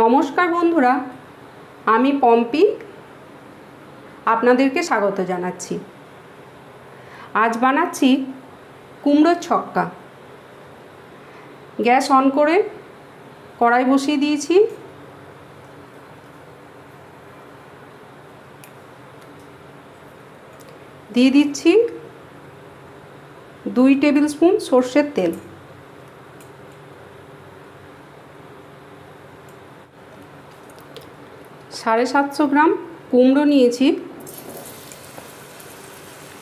নমস্কার বন্ধুরা, আমি পম্পি, আপনাদেরকে স্বাগত জানাচ্ছি। আজ বানাচ্ছি কুমড়োর ছক্কা। গ্যাস অন করে কড়াই বসিয়ে দিয়েছি। দিয়ে দিচ্ছি দুই টেবিল স্পুন সর্ষের তেল। সাড়ে সাতশো গ্রাম কুমড়ো নিয়েছি।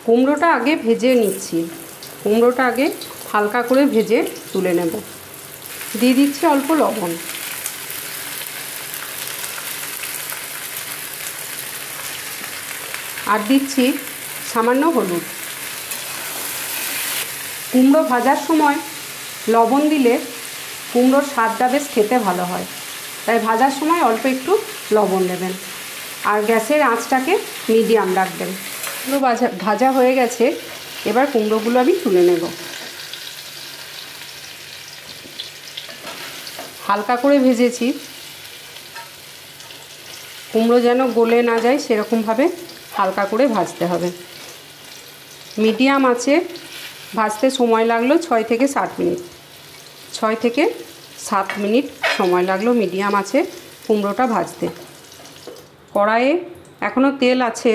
কুমড়োটা আগে ভেজে নিচ্ছি। কুমড়োটা আগে হালকা করে ভেজে তুলে নেব। দিয়ে দিচ্ছি অল্প লবণ। আর দিচ্ছি সামান্য হলুদ। কুমড়ো ভাজার সময় লবণ দিলে কুমড়োর স্বাদটা বেশ খেতে ভালো হয়। তাই ভাজার সময় অল্প একটু লবণ দেবেন। আর গ্যাসের আঁচটাকে মিডিয়াম রাখবেন। কুমড়ো ভাজা ভাজা হয়ে গেছে। এবার কুমড়োগুলো আমি তুলে নেব। হালকা করে ভেজেছি। কুমড়ো যেন গলে না যায়, সেরকমভাবে হালকা করে ভাজতে হবে। মিডিয়াম আছে, ভাজতে সময় লাগল ছয় থেকে সাত মিনিট। ছয় থেকে সাত মিনিট সময় লাগল মিডিয়াম আছে, কুমড়োটা ভাজতে। কড়াইয়ে এখনও তেল আছে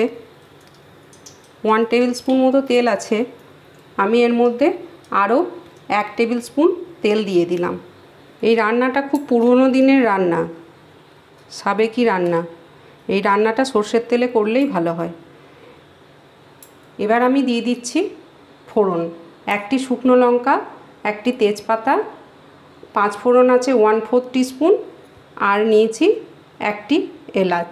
ওয়ান টেবিল স্পুন মতো তেল আছে। আমি এর মধ্যে আরও এক টেবিল স্পুন তেল দিয়ে দিলাম। এই রান্নাটা খুব পুরনো দিনের রান্না। সাবেকি রান্না। এই রান্নাটা সর্ষের তেলে করলেই ভালো হয়। এবার আমি দিয়ে দিচ্ছি ফোড়ন। একটি শুকনো লঙ্কা, একটি তেজপাতা পাঁচ ফোড়ন আছে ওয়ান ফোর স্পুন আর নিয়েছি একটি এলাচ।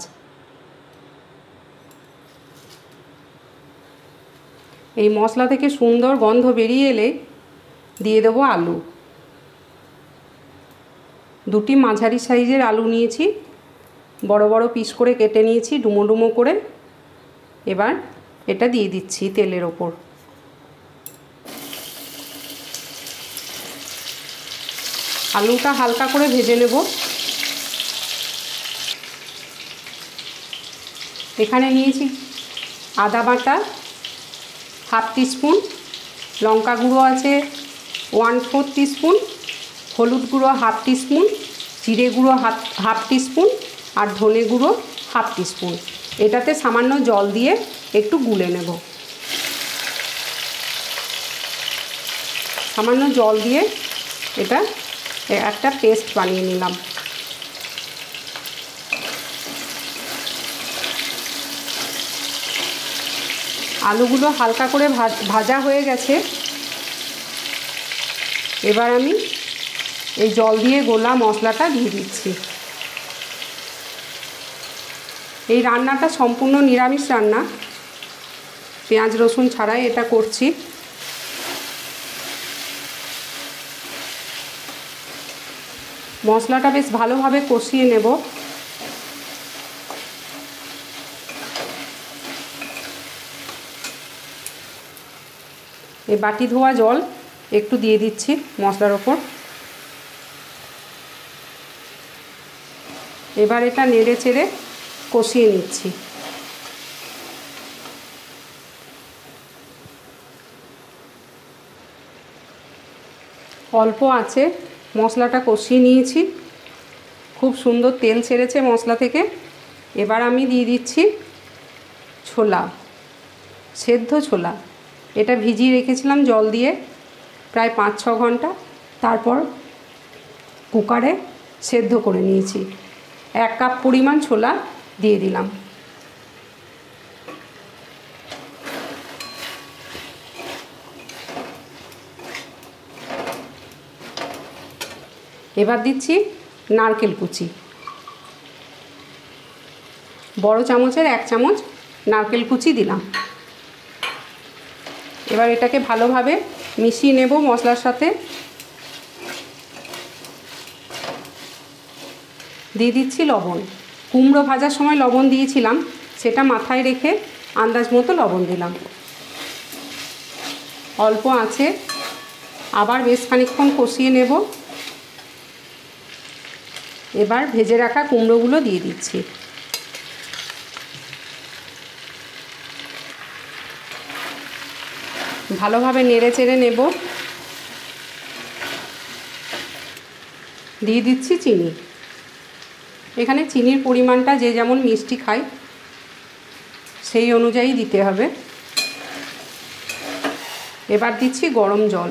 এই মশলা থেকে সুন্দর গন্ধ বেরিয়ে এলে দিয়ে দেবো আলু। দুটি মাঝারি সাইজের আলু নিয়েছি, বড় বড় পিস করে কেটে নিয়েছি, ডুমো ডুমো করে। এবার এটা দিয়ে দিচ্ছি তেলের ওপর। আলুটা হালকা করে ভেজে নেব। এখানে নিয়েছি আদা বাটা, হাফ টিস্পুন, লঙ্কা গুঁড়ো আছে ওয়ান ফোর টিস্পুন, হলুদ গুঁড়ো হাফ টিস্পুন, জিরে গুঁড়ো হাফ হাফ টিস্পুন আর ধনে গুঁড়ো হাফ টিস্পুন। এটাতে সামান্য জল দিয়ে একটু গুলে নেব। সামান্য জল দিয়ে এটা একটা পেস্ট বানিয়ে নিলাম। আলুগুলো হালকা করে ভাজা হয়ে গেছে। এবার আমি এই জল দিয়ে গোলা মশলাটা দিয়ে দিচ্ছি। এই রান্নাটা সম্পূর্ণ নিরামিষ রান্না। পেঁয়াজ, রসুন ছাড়াই এটা করছি। মশলাটা বেশ ভালোভাবে কষিয়ে নেব। এই বাটি ধোয়া জল একটু দিয়ে দিচ্ছি মশলার ওপর। এবার এটা নেড়ে চেড়ে কষিয়ে নিচ্ছি। অল্প আছে। মশলাটা কষিয়ে নিয়েছি। খুব সুন্দর তেল ছেড়েছে মশলা থেকে। এবার আমি দিয়ে দিচ্ছি ছোলা, সেদ্ধ ছোলা। এটা ভিজিয়ে রেখেছিলাম জল দিয়ে প্রায় পাঁচ, ছ ঘণ্টা। তারপর কুকারে সেদ্ধ করে নিয়েছি। এক কাপ পরিমাণ ছোলা দিয়ে দিলাম। এবার দিচ্ছি নারকেল কুচি। বড় চামচের এক চামচ নারকেল কুচি দিলাম। এবার এটাকে ভালোভাবে মিশিয়ে নেব মশলার সাথে। দিয়ে দিচ্ছি লবণ। কুমড়ো ভাজার সময় লবণ দিয়েছিলাম, সেটা মাথায় রেখে আন্দাজ মতো লবণ দিলাম। অল্প আছে, আবার বেশ খানিক্ষণ কষিয়ে নেব। এবার ভেজে রাখা কুমড়োগুলো দিয়ে দিচ্ছি। ভালোভাবে নেড়ে চেড়ে নেব। দিয়ে দিচ্ছি চিনি। এখানে চিনির পরিমাণটা যে যেমন মিষ্টি খায়, সেই অনুযায়ী দিতে হবে। এবার দিচ্ছি গরম জল।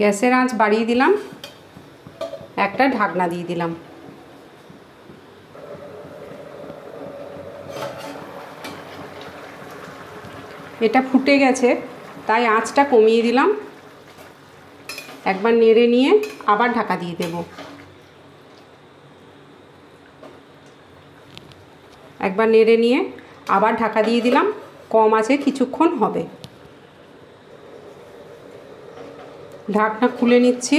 গ্যাসের আঁচ বাড়িয়ে দিলাম, একটা ঢাকনা দিয়ে দিলাম। এটা ফুটে গেছে, তাই আঁচটা কমিয়ে দিলাম। একবার নেড়ে নিয়ে আবার ঢাকা দিয়ে দেব। একবার নেড়ে নিয়ে আবার ঢাকা দিয়ে দিলাম, কম আছে কিছুক্ষণ হবে। ঢাকনা খুলে নিচ্ছি।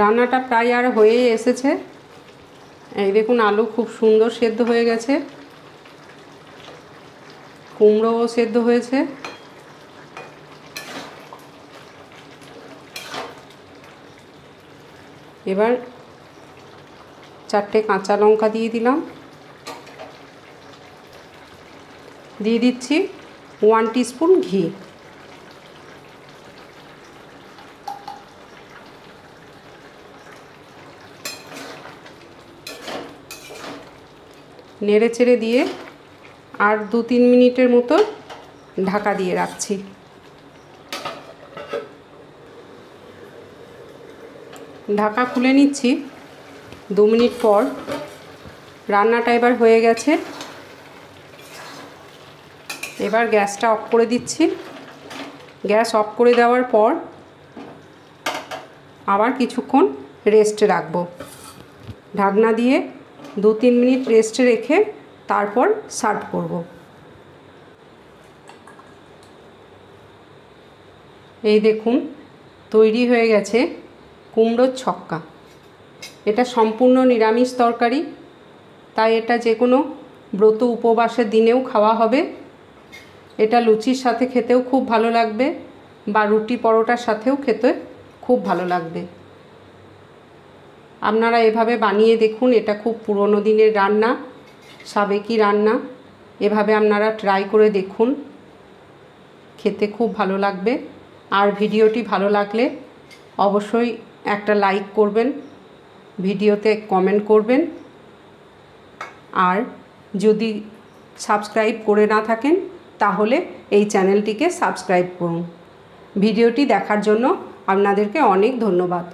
রান্নাটা প্রায় আর হয়েই এসেছে। এই দেখুন, আলু খুব সুন্দর সেদ্ধ হয়ে গেছে। কুমড়োও সেদ্ধ হয়েছে। এবার চারটে কাঁচা লঙ্কা দিয়ে দিলাম। দিয়ে দিচ্ছি ওয়ান টিস্পুন ঘি। নেড়ে চেড়ে দিয়ে আর দু তিন মিনিটের মতো ঢাকা দিয়ে রাখছি। ঢাকা খুলে নিচ্ছি। দু মিনিট পর রান্নাটা এবার হয়ে গেছে। এবার গ্যাসটা অফ করে দিচ্ছি। গ্যাস অফ করে দেওয়ার পর আবার কিছুক্ষণ রেস্টে রাখব। ঢাকনা দিয়ে দু তিন মিনিট রেস্টে রেখে তারপর সার্ভ করব। এই দেখুন, তৈরি হয়ে গেছে কুমড়োর ছক্কা। এটা সম্পূর্ণ নিরামিষ তরকারি, তাই এটা যে কোনো ব্রত উপবাসের দিনেও খাওয়া হবে। এটা লুচির সাথে খেতেও খুব ভালো লাগবে বা রুটি পরোটার সাথেও খেতে খুব ভালো লাগবে। আপনারা এভাবে বানিয়ে দেখুন, এটা খুব পুরনো দিনের রান্না, সাবেকি রান্না। এভাবে আপনারা ট্রাই করে দেখুন, খেতে খুব ভালো লাগবে। আর ভিডিওটি ভালো লাগলে অবশ্যই একটা লাইক করবেন, ভিডিওতে কমেন্ট করবেন। আর যদি সাবস্ক্রাইব করে না থাকেন তাহলে এই চ্যানেলটিকে সাবস্ক্রাইব করুন। ভিডিওটি দেখার জন্য আপনাদেরকে অনেক ধন্যবাদ।